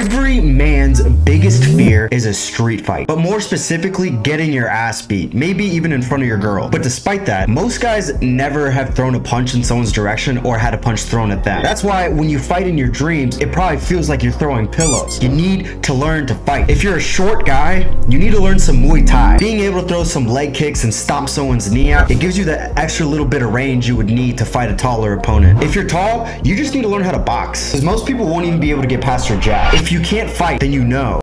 Every man's biggest fear is a street fight, but more specifically, getting your ass beat, maybe even in front of your girl. But despite that, most guys never have thrown a punch in someone's direction or had a punch thrown at them. That's why when you fight in your dreams, it probably feels like you're throwing pillows. You need to learn to fight. If you're a short guy, you need to learn some Muay Thai. Being able to throw some leg kicks and stomp someone's knee out, it gives you the extra little bit of range you would need to fight a taller opponent. If you're tall, you just need to learn how to box. Because most people won't even be able to get past your jab. If you can't fight, then you know.